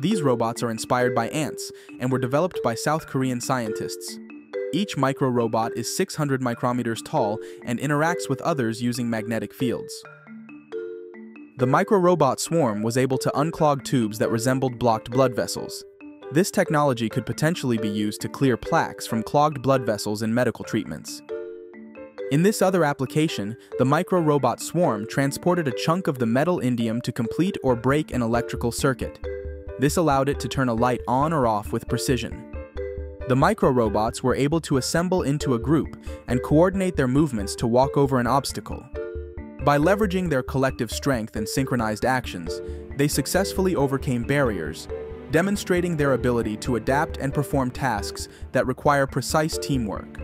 These robots are inspired by ants and were developed by South Korean scientists. Each micro-robot is 600 micrometers tall and interacts with others using magnetic fields. The micro-robot swarm was able to unclog tubes that resembled blocked blood vessels. This technology could potentially be used to clear plaques from clogged blood vessels in medical treatments. In this other application, the micro-robot swarm transported a chunk of the metal indium to complete or break an electrical circuit. This allowed it to turn a light on or off with precision. The micro-robots were able to assemble into a group and coordinate their movements to walk over an obstacle. By leveraging their collective strength and synchronized actions, they successfully overcame barriers, demonstrating their ability to adapt and perform tasks that require precise teamwork.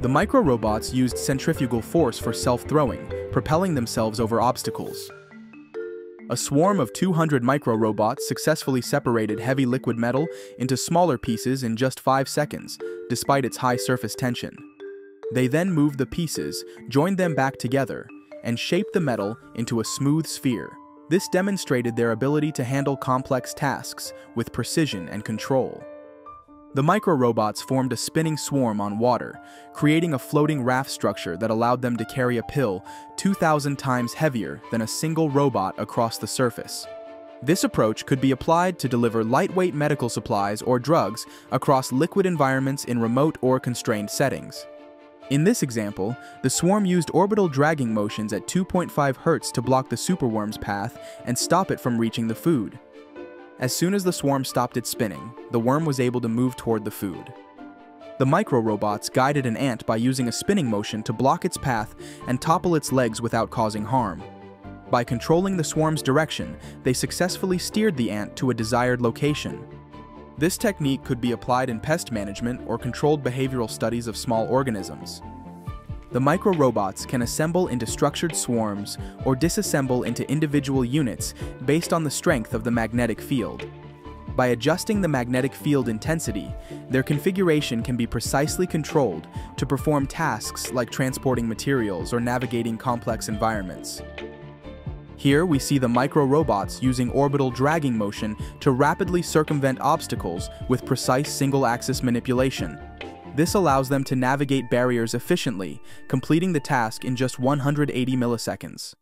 The micro-robots used centrifugal force for self-throwing, propelling themselves over obstacles. A swarm of 200 micro-robots successfully separated heavy liquid metal into smaller pieces in just 5 seconds, despite its high surface tension. They then moved the pieces, joined them back together, and shaped the metal into a smooth sphere. This demonstrated their ability to handle complex tasks with precision and control. The micro-robots formed a spinning swarm on water, creating a floating raft structure that allowed them to carry a pill 2,000 times heavier than a single robot across the surface. This approach could be applied to deliver lightweight medical supplies or drugs across liquid environments in remote or constrained settings. In this example, the swarm used orbital dragging motions at 2.5 Hz to block the superworm's path and stop it from reaching the food. As soon as the swarm stopped its spinning, the worm was able to move toward the food. The micro-robots guided an ant by using a spinning motion to block its path and topple its legs without causing harm. By controlling the swarm's direction, they successfully steered the ant to a desired location. This technique could be applied in pest management or controlled behavioral studies of small organisms. The micro-robots can assemble into structured swarms or disassemble into individual units based on the strength of the magnetic field. By adjusting the magnetic field intensity, their configuration can be precisely controlled to perform tasks like transporting materials or navigating complex environments. Here we see the micro-robots using orbital dragging motion to rapidly circumvent obstacles with precise single-axis manipulation, this allows them to navigate barriers efficiently, completing the task in just 180 milliseconds.